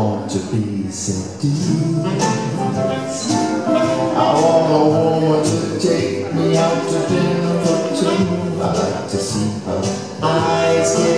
want to be seduced. I want a woman to take me out to dinner for two. I like to see her eyes get